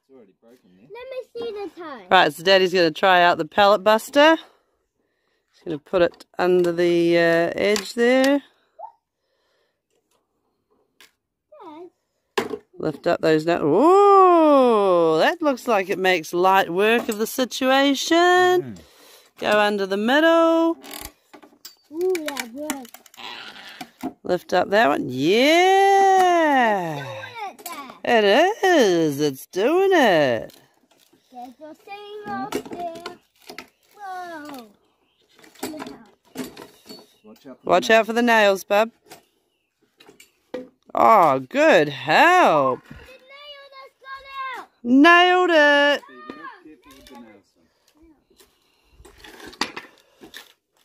it's already broken there. Let me see the toe. Right, so Daddy's going to try out the pallet buster. He's going to put it under the uh, edge there. Dad, Lift up those nuts. Ooh, that looks like it makes light work of the situation. Go under the middle. Ooh, that works. Lift up that one. Yeah. Look at that. It is. It's doing it. There's a thing up there. Whoa. Watch out. For Watch out for the nails, bub. Oh, good help. The nail that's gone out. Nailed it. Be very careful with the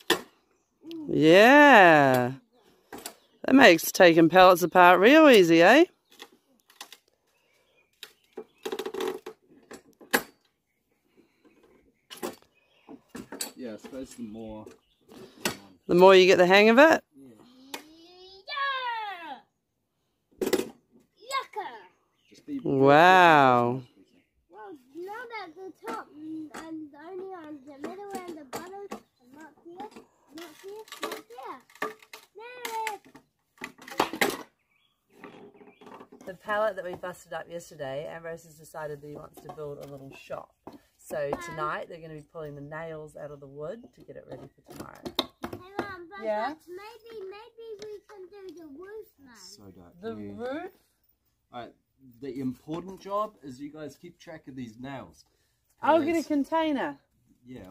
nails. son. Yeah. That makes taking pallets apart real easy, eh? Yeah, I suppose the more. Um, the more you get the hang of it. Yeah. Yucca. Just be Wow. Well, not at the top and only on the middle and the bottom. And not here, not here, not here. No. The pallet that we busted up yesterday, Ambrose has decided that he wants to build a little shop. So tonight they're going to be pulling the nails out of the wood to get it ready for tomorrow. Hey, Mum, but Yeah? maybe, maybe we can do the roof, man. So dark. The yeah. roof? Alright, the important job is you guys keep track of these nails. I'll get a container. Yeah.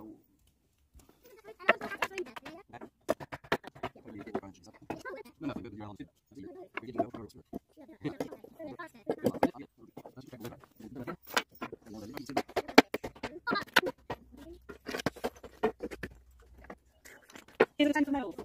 Every time tomorrow.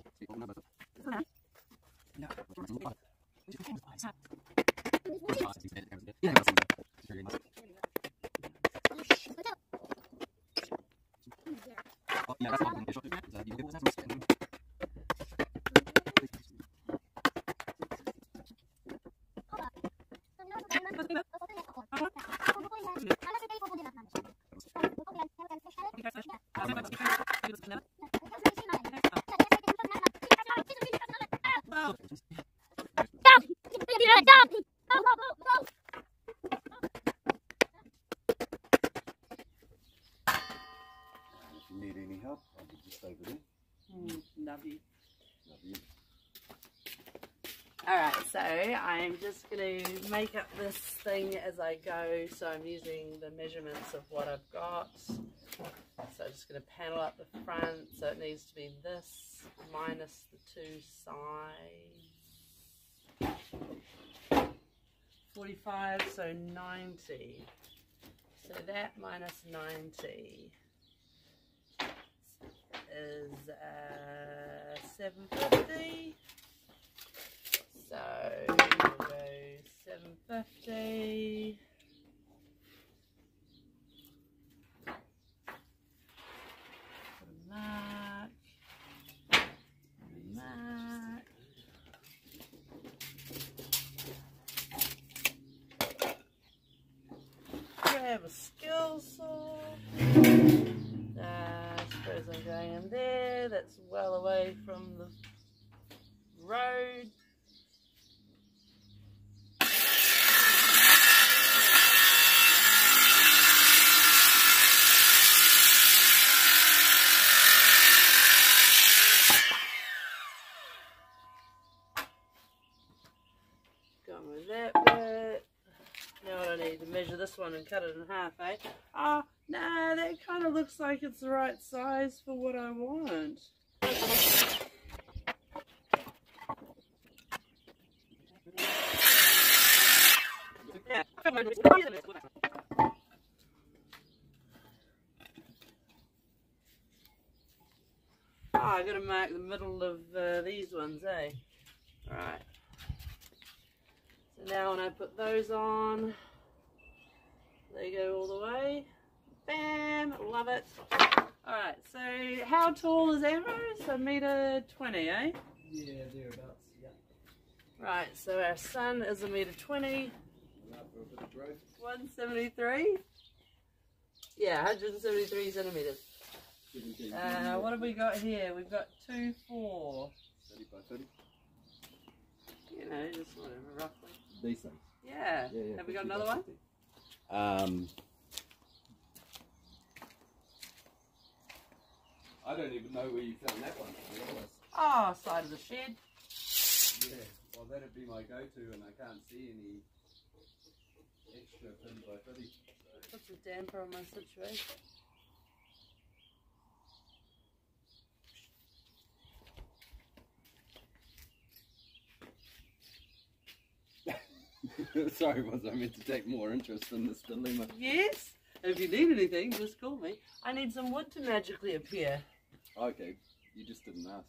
Thank you. Going to make up this thing as I go. So I'm using the measurements of what I've got. So I'm just going to panel up the front. So it needs to be this minus the two sides. 45, so 90. So that minus 90 is uh, 750. So go 750. Put a mark. Mark. Grab a skill saw. Uh, I suppose I'm going in there. That's well away from the road. Going with that bit. Now what I need to measure this one and cut it in half, eh? Oh, nah, that kind of looks like it's the right size for what I want. Oh, I gotta mark the middle of uh, these ones, eh? All right. So now when I put those on, they go all the way. Bam! Love it. Alright, so how tall is Ambrose? A metre 20, eh? Yeah, thereabouts. Yeah. Right, so our sun is a metre 20. Allow for a bit of growth. 173. Yeah, 173 centimeters. 17 Uh, what have we got here? We've got two, four. 30 by 30. You know, just whatever, roughly. These things. Yeah. Yeah, yeah. have we got another one? 50. Um, I don't even know where you found that one. to be honest. Oh, side of the shed. Yeah, well, that'd be my go-to, and I can't see any extra pin by 30. So. Puts a damper on my situation. Sorry, was I meant to take more interest in this dilemma? Yes. If you need anything, just call me. I need some wood to magically appear. Okay, you just didn't ask.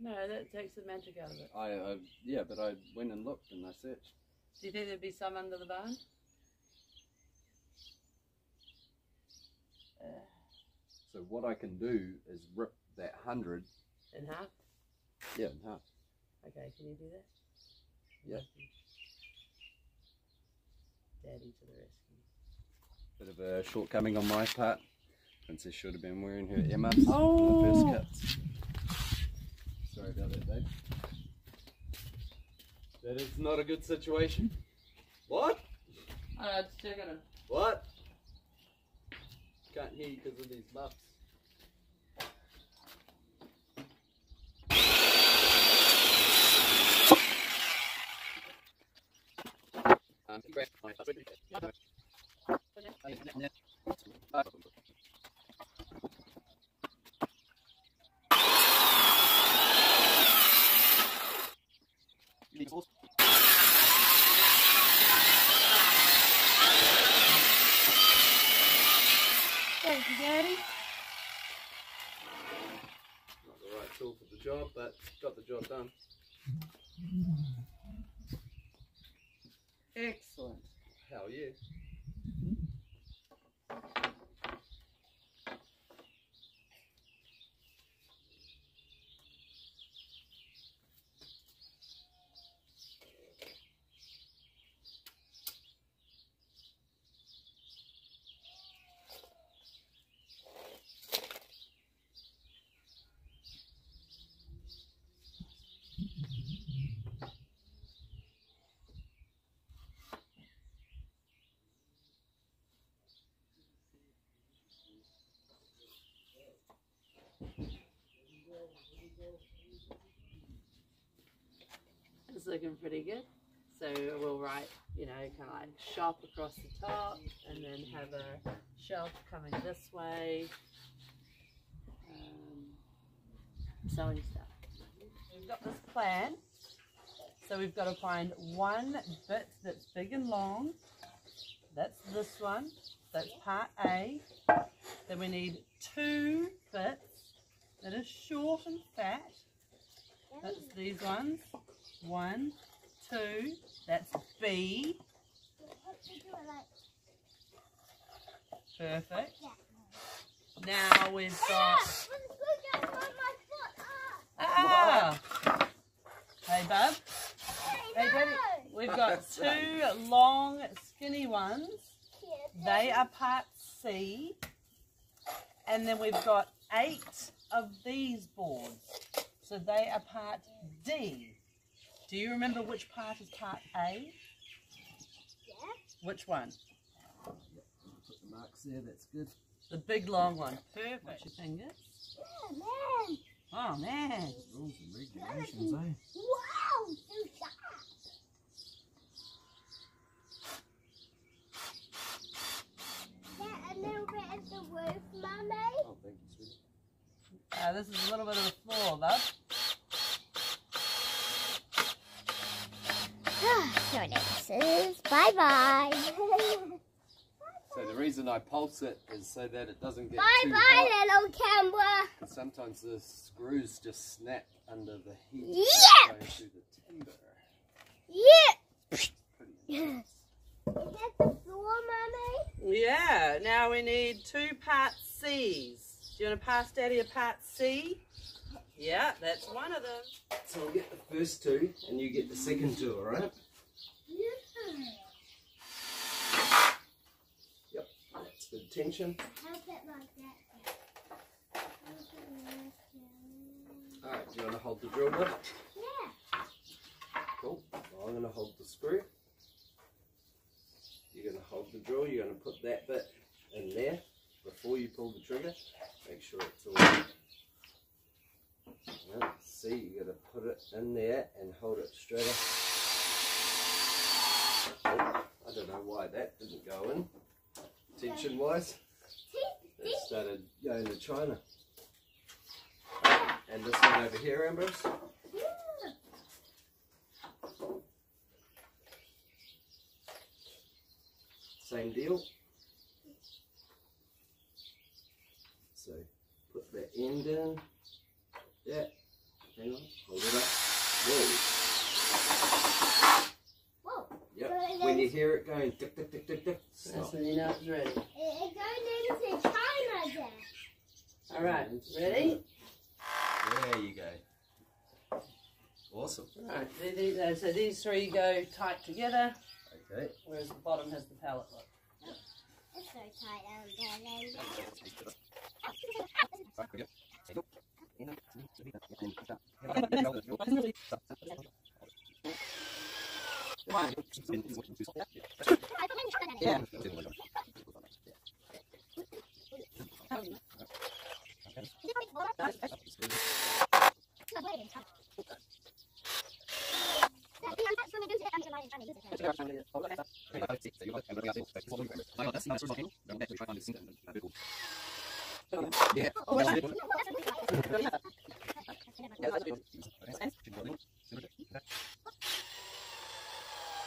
No, that takes the magic out of it. I, I yeah, but I went and looked and I searched. Do you think there'd be some under the barn? Uh, So what I can do is rip that hundred, in half? yeah, in half. Okay, can you do that? Yeah. Daddy to the rescue. Bit of a shortcoming on my part. Princess should have been wearing her earmuffs for the Oh. first cuts. Sorry about that, Dave. That is not a good situation. What? Uh, just check it. What? Can't hear you because of these muffs. Thank you, Daddy. Not the right tool for the job, but got the job done. Excellent. Hell yeah. It's looking pretty good. So we'll write, you know, kind of like shop across the top and then have a shelf coming this way. Um, sewing stuff. We've got this plan. So we've got to find one bit that's big and long. That's this one. That's part A. Then we need two bits that are short and fat. That's these ones. One, two. That's B. Perfect. Now we've got. Ah! Hey, bub. Hey, Daddy. We've got two long, skinny ones. They are part C. And then we've got eight of these boards. So they are part D. Do you remember which part is part A? Yeah. Which one? Put the marks there, that's good. The big long one. Perfect. Watch your fingers. Oh man. Rules and regulations, eh? Wow, so sharp. Get a little bit of the roof, Mummy. Oh, thank you, sweetie. Uh, this is a little bit of the floor, love. so this is bye bye. So the reason I pulse it is so that it doesn't get bye too bye, hot. little camera. Sometimes the screws just snap under the heat Yep. going through the timber. Yeah. Pretty intense. Is the floor, Mummy? Yeah. Now we need two part C's. Do you want to pass Daddy a part C? Yeah, that's one of them. So I'll get the first two and you get the second two, alright? Yeah. Yep, that's good tension. Help it like that. Help it like that. Alright, do you want to hold the drill bit? Yeah. Cool. So I'm going to hold the screw. You're going to hold the drill. You're going to put that bit in there before you pull the trigger. Make sure it's all. Right, see, you got to put it in there and hold it straight up. Oh, I don't know why that didn't go in. Tension wise, it started going to China. And this one over here, Ambrose. Same deal. So put the end in. Yeah. Hang on. Hold it up. Whoa. Whoa. Yep. So it When you hear it going tick tick tick tick tick, That's when you know it's ready. It, it goes into China there. All right, ready? There you go. Awesome. Right, the- the- uh, so these three go tight together, Okay. whereas the bottom has the pallet lock. It's so tight down there. then. Yeah.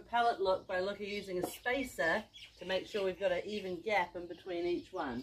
a pallet look by looking using a spacer to make sure we've got an even gap in between each one.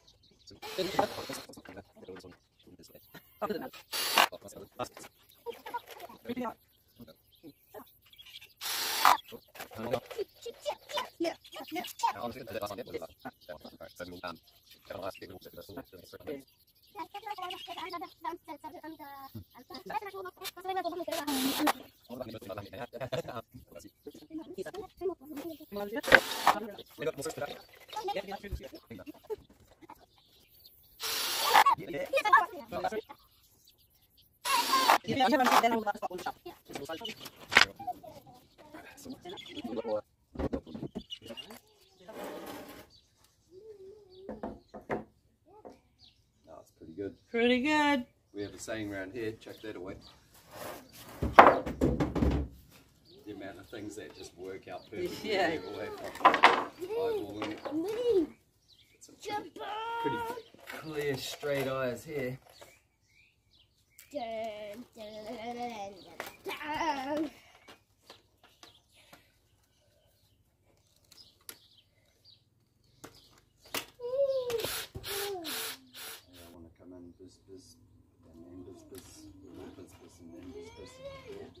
It's pretty good. Pretty good. We have a saying around here, chuck that away. The amount of things that just work out perfectly. Yeah. Away from eyeballing it. Me. Some pretty, pretty clear straight eyes here. Dun, dun, dun, dun, dun. I want to come in biz biz and then biz biz, or biz biz and then biz biz. Yeah,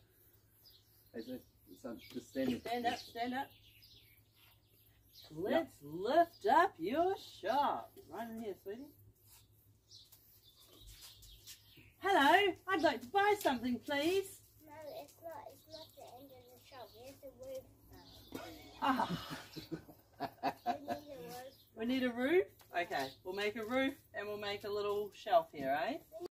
Right up. Hey, son, just stand there. Stand up, stand up. Let's lift up your shop. Right in here, sweetie. Hello, I'd like to buy something, please. No, it's not. It's not the end of the shop. We have to move. Ah, We need a roof. we need a roof? Okay, we'll make a roof and we'll make a little shelf here, eh?